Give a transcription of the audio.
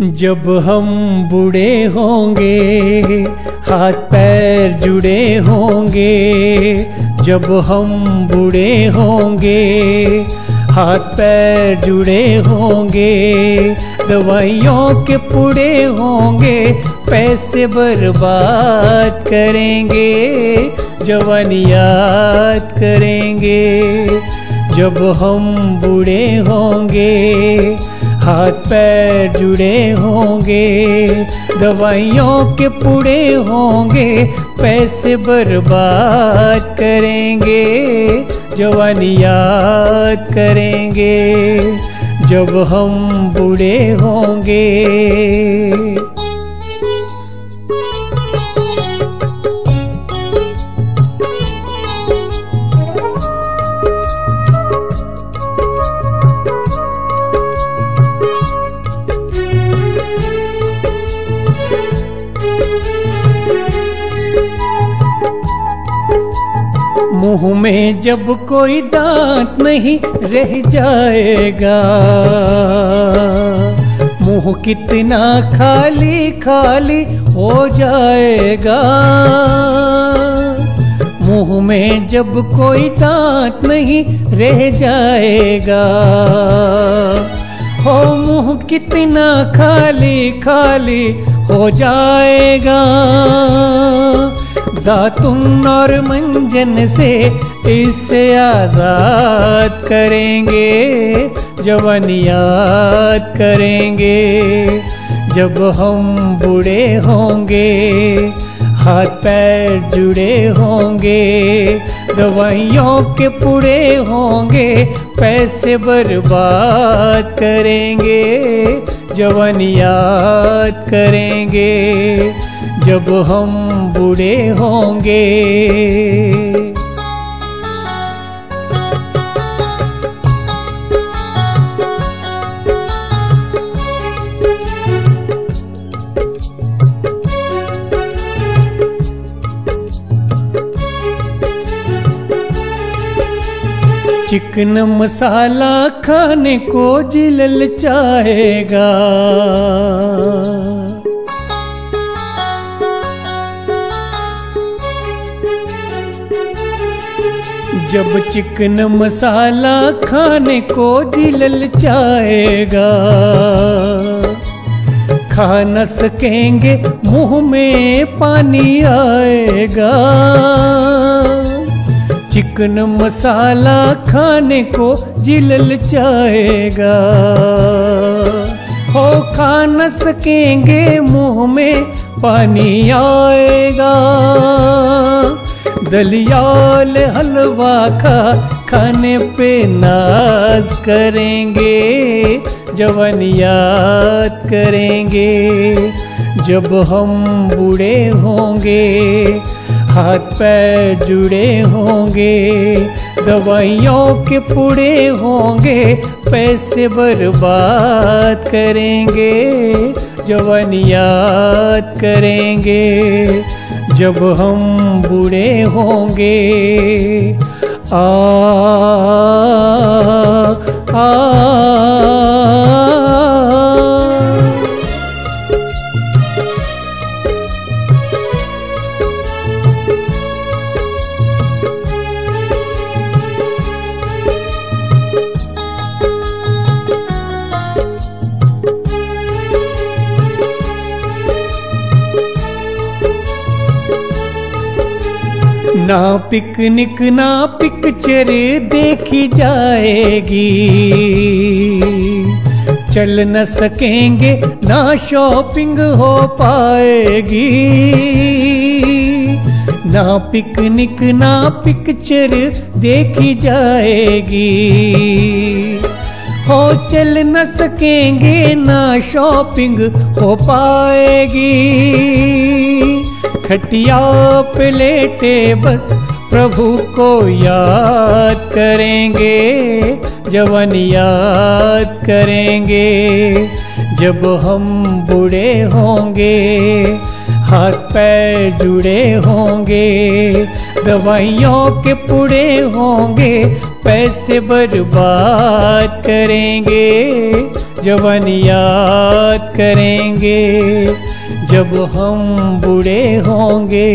जब हम बूढ़े होंगे, हाथ पैर जुड़े होंगे, जब हम बूढ़े होंगे, हाथ पैर जुड़े होंगे, दवाइयों के पुड़े होंगे, पैसे बर्बाद करेंगे जवान याद करेंगे, जब हम बूढ़े होंगे हाथ पैर जुड़े होंगे, दवाइयों के पुड़े होंगे, पैसे बर्बाद करेंगे, जवानी याद करेंगे, जब हम बूढ़े होंगे। मुँह में जब कोई दांत नहीं रह जाएगा। मुँह कितना खाली खाली हो जाएगा। मुँह में जब कोई दांत नहीं रह जाएगा। हो मुँह कितना खाली खाली हो जाएगा। दातुन और मंजन से इसे आज़ाद करेंगे, जवन याद करेंगे। जब हम बूढ़े होंगे, हाथ पैर जुड़े होंगे, दवाइयों के पुड़े होंगे, पैसे बर्बाद करेंगे, जवन याद करेंगे। जब हम बूढ़े होंगे। चिकन मसाला खाने को जिलल चाहेगा। जब चिकन मसाला खाने को जिलल चाहेगा खा न सकेंगे मुँह में पानी आएगा। चिकन मसाला खाने को जिलल चाहेगा हो खा न सकेंगे मुँह में पानी आएगा। दलियाल हलवा खा, खाने पे नाज करेंगे, जवन याद करेंगे। जब हम बूढ़े होंगे, हाथ पैर जुड़े होंगे, दवाइयों के पुड़े होंगे, पैसे बर्बाद करेंगे, जवन याद करेंगे। जब हम बूढ़े होंगे आ आ, आ ना पिकनिक, ना पिक्चर देखी जाएगी। चल न सकेंगे, ना शॉपिंग हो पाएगी। ना पिकनिक, ना पिक्चर देखी जाएगी। हो चल न सकेंगे, ना शॉपिंग हो पाएगी। खटिया पे लेटे बस प्रभु को याद करेंगे, जवान याद करेंगे। जब हम बूढ़े होंगे, हाथ पैर जुड़े होंगे, दवाइयों के पुड़े होंगे, पैसे बर्बाद करेंगे, जवन याद करेंगे। जब हम बूढ़े होंगे।